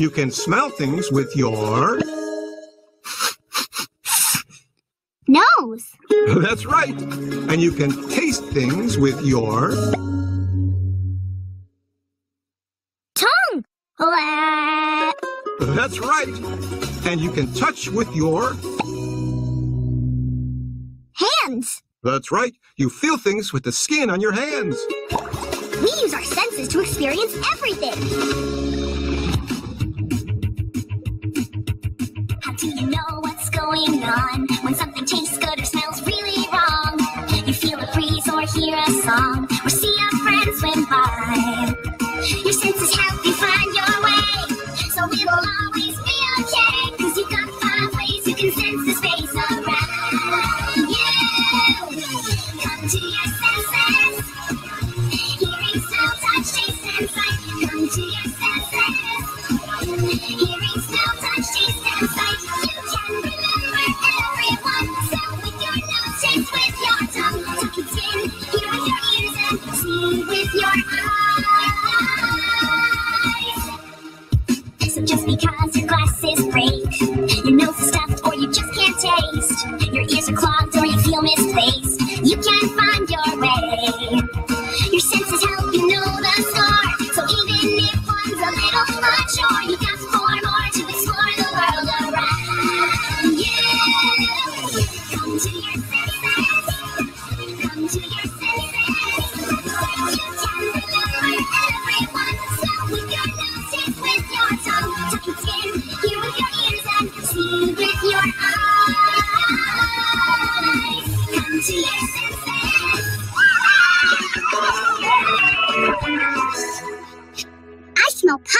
You can smell things with your. Nose. That's right. And you can taste things with your. Tongue. That's right. And you can touch with your. Hands. That's right. You feel things with the skin on your hands. We use our senses to experience everything. Going on when something tastes good or smells really wrong? You feel a breeze or hear a song or see a friend swim by. Your senses help you find your way, so it'll always be okay. Cause you've got five ways you can sense with your eyes. So just because your glasses break, your nose is stuffed, or you just can't taste, your ears are clogged, or you feel misplaced, you can't find your way. Your senses help you know the score. So even if one's a little unsure, you with your eyes. Come to listen.